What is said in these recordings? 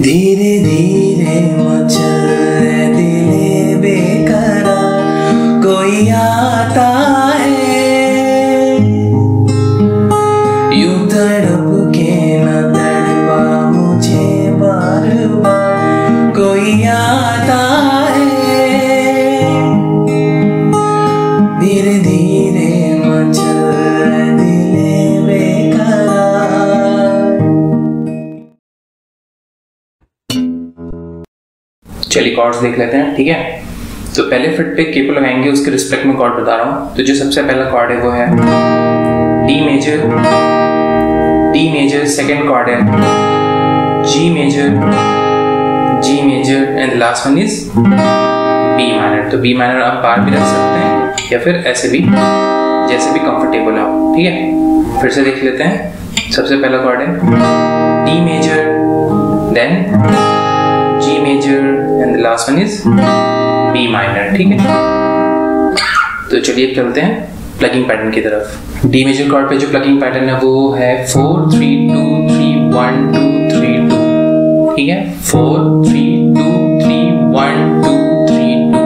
धीरे धीरे मचल दिल बेकरार। कोई आता चलिए कॉर्ड्स देख लेते हैं, ठीक है? तो पहले फिट पे के पे लगाएँगे उसके रिस्पेक्ट में कॉर्ड बता रहा हूँ। तो जो सबसे पहला कॉर्ड है वो है D major D major second chord है। G major G major and last one is B minor तो बी माइनर आप बार भी रख सकते हैं, या फिर ऐसे भी, जैसे भी कंफर्टेबल हो, ठीक है? फिर से देख लेते हैं। सबसे पहला कॉर्ड है D major then last one is B minor, ठीक है? तो चलिए चलते हैं प्लगिंग पैटर्न की तरफ़। डी मेजर कॉर्ड पे जो प्लगिंग पैटर्न है, वो है four three two three one two three two ठीक है? Four three two three one two three two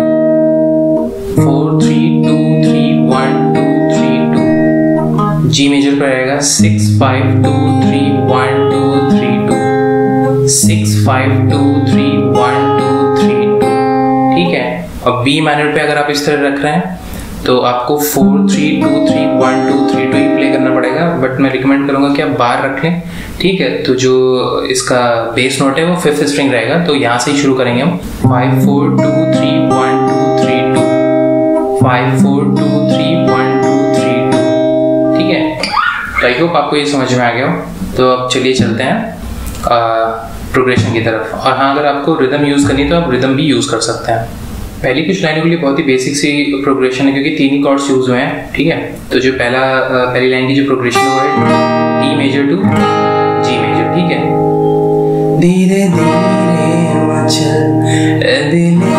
four three two three one two three two G major पर आएगा six five two three one two three two six five two three one और B minor पे अगर आप इस तरह रख रहे हैं तो आपको four three two three one two three two ही प्ले करना पड़ेगा। बट मैं रिकमेंड करूँगा कि आप बार रख लें, ठीक है? तो जो इसका बेस नोट है, वो फिफ्थ स्ट्रिंग रहेगा। तो यहाँ से ही शुरू करेंगे हम। Five four two three one two three two five four two three one two three two ठीक है? आई होप आपको ये समझ में आ गया हो। तो अब चलिए चलते हैं प्रोग्रेशन की तरफ़। और हाँ अगर आपको रिदम यूज़ करनी है तो आप रिदम भी यूज़ कर सकते हैं। पहली कुछ लाइनों के लिए बहुत ही बेसिक सी प्रोग्रेशन है क्योंकि तीन ही कॉर्ड्स यूज़ हुए हैं ठीक है? तो जो पहला पहली लाइन की जो प्रोग्रेशन है वो है D major to G major ठीक है? धीरे धीरे दिले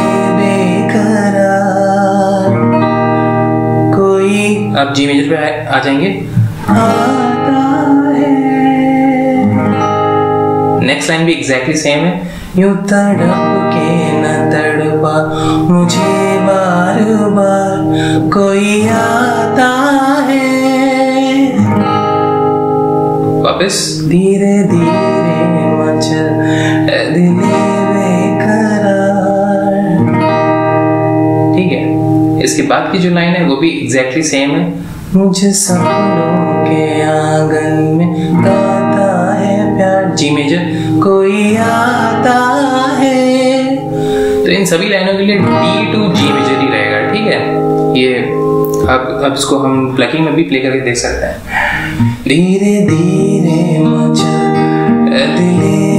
कोई अब जी मेजर पे आ, जाएँगे। नेक्स्ट लाइन भी एग्जैक्टली सेम है। यूँ तड़प के न मुझे बार बार कोई आता है। वापस? धीरे धीरे मचल दिले ठीक है। इसके बाद की जो लाइन है वो भी एग्जैक्टली सेम है। मुझे सपनों के आँगन में गाता है प्यार। जी मेजर कोई आता है। तो इन सभी लाइनों के लिए डी टू जी मेजर ही रहेगा, ठीक है? ये अब अब इसको हम प्लकिंग में भी प्ले करके देख सकते हैं। धीरे धीरे दिले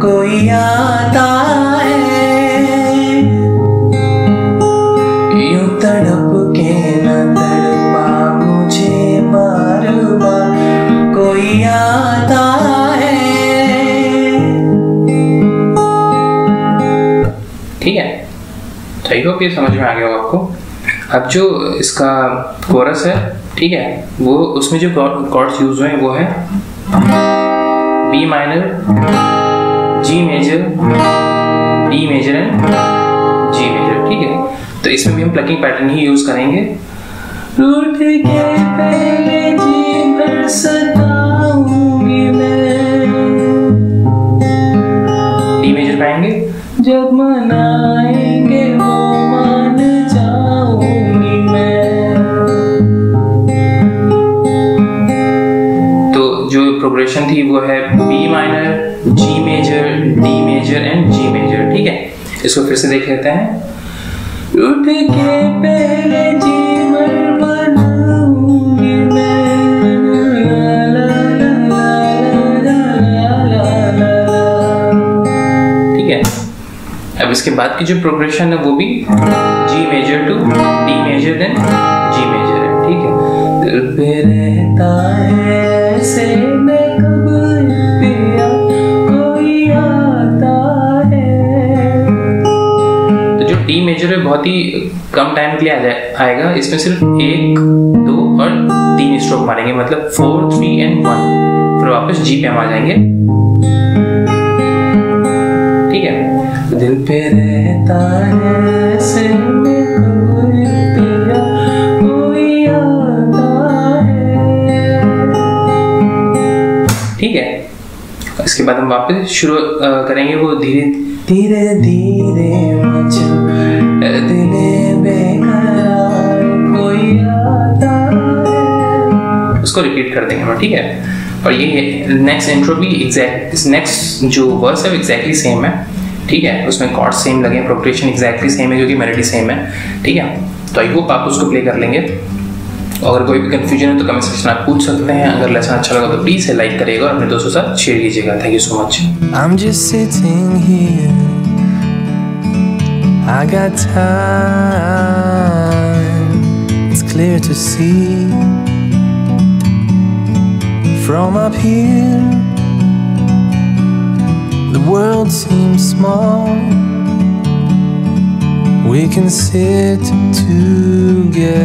कोई आता है। यूँ तड़प के न ठीक है? तो आई होप ये समझ में आ गया होगा आपको। अब जो इसका कोरस है, ठीक है, वो उसमें जो कॉर्ड्स यूज़ हुए हैं, वो है B minor G major D major and G major ठीक है? तो इसमें भी हम प्लकिंग पैटर्न ही यूज़ करेंगे। रूठ के पहले जी भर थी वो है B minor G major D major and G major ठीक है? इसको फिर से देख लेते हैं। उठ के पहले जीवन अब इसके बाद की जो प्रोग्रेशन है वो भी G major to D major then G major है, ठीक है? दिल पे रहता है ऐसे में। मेजर में बहुत ही कम टाइम के लिए आ जाए आएगा। इसमें सिर्फ़ एक दो और तीन स्ट्रोक मारेंगे मतलब फोर थ्री एंड वन फिर वापस जी पे हम आ जाएँगे। ठीक है? दिल पे रहता है ठीक है? इसके बाद हम वापस शुरू करेंगे वो धीरे। धीरे धीरे मचल दिले कोई उसको रिपीट कर देंगे हम, ठीक है? और ये नेक्स्ट इंट्रो भी एग्जैक्ट इस नेक्स्ट जो वर्स है एग्जैक्टली सेम है, ठीक है? उसमें कॉर्ड सेम लगे प्रोग्रेशन एग्जैक्टली सेम है, क्योंकि मेलोडी सेम है, ठीक है? तो आई होप आप उसको प्ले कर लेंगे। और अगर कोई भी कंफ्यूजन है तो कमेंट सेक्शन आप पूछ सकते हैं अगर लेसन अच्छा लगा तो प्लीज़ लाइक करिएगा और अपने दोस्तों के साथ शेयर कीजिएगा thank you so much I'm just sitting here. I got time. It's clear to see from up here. The world seems small. We can sit together.